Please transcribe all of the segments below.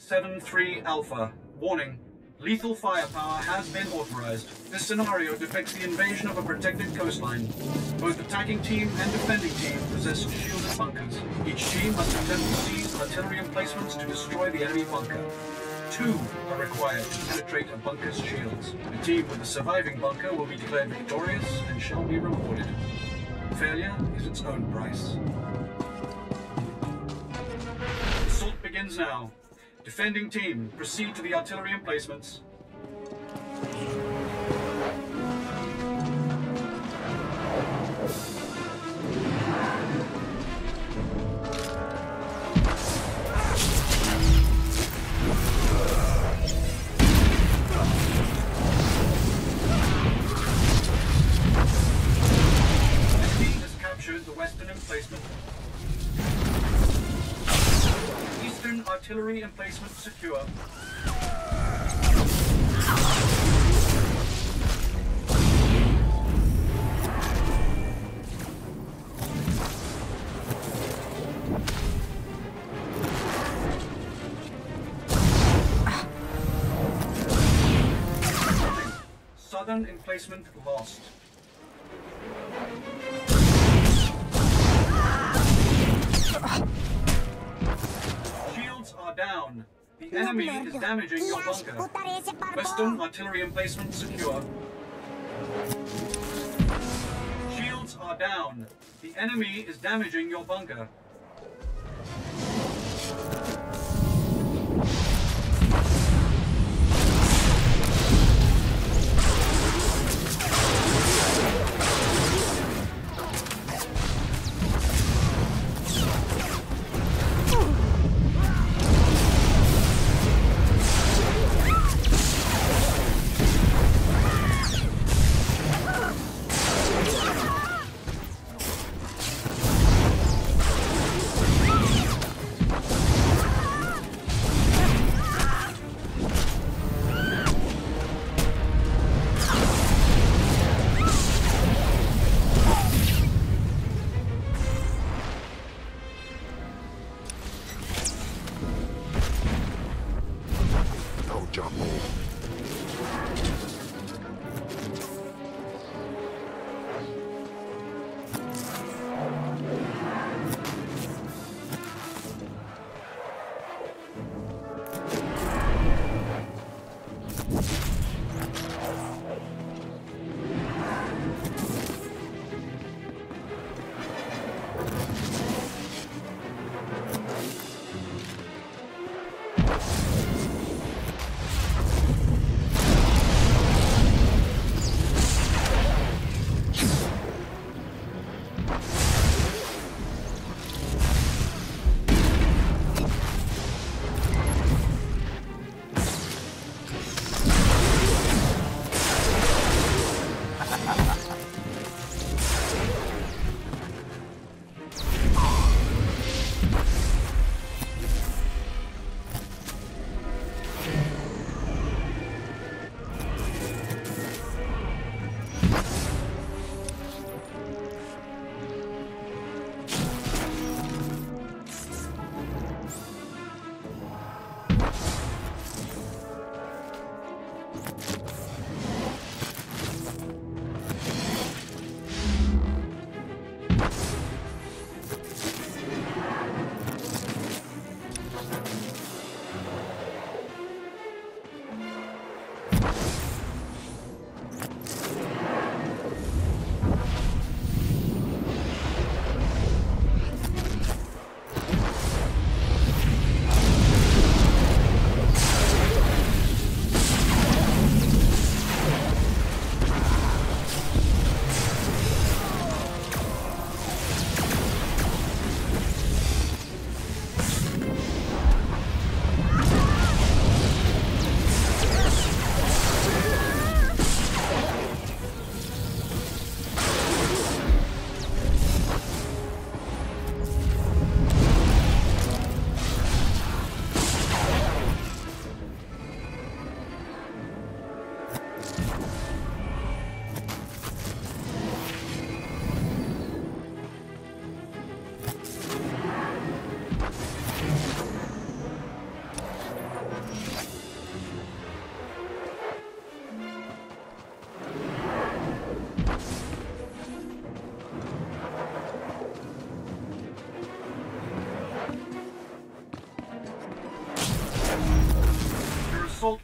7-3 Alpha. Warning. Lethal firepower has been authorized. This scenario depicts the invasion of a protected coastline. Both attacking team and defending team possess shielded bunkers. Each team must attempt to seize artillery emplacements to destroy the enemy bunker. Two are required to penetrate a bunker's shields. The team with the surviving bunker will be declared victorious and shall be rewarded. Failure is its own price. Assault begins now. Defending team, proceed to the artillery emplacements. Enemy has captured the western emplacement. Artillery emplacement secure. Southern emplacement lost. Down. The enemy is damaging your bunker. Western artillery emplacement secure. Shields are down. The enemy is damaging your bunker. you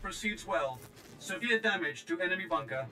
proceeds well. Severe damage to enemy bunker.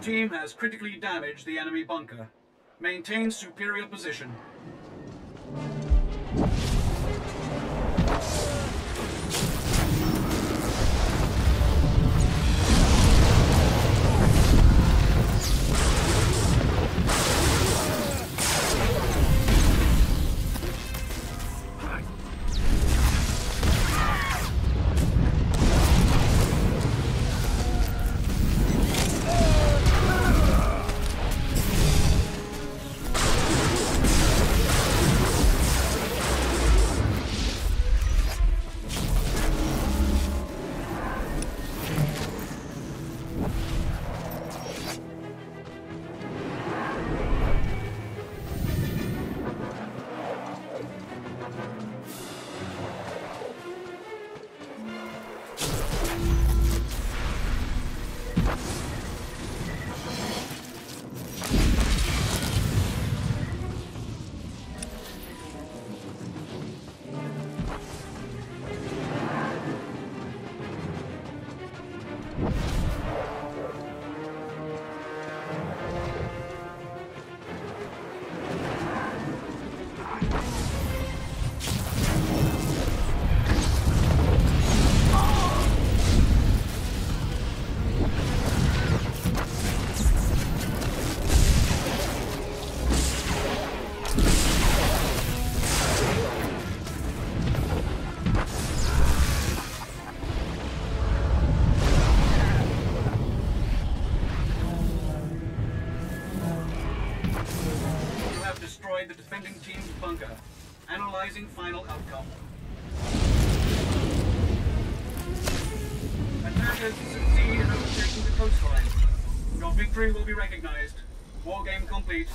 Team has critically damaged the enemy bunker. Maintain superior position. In overtaking the coastline. Your victory will be recognized. War game complete.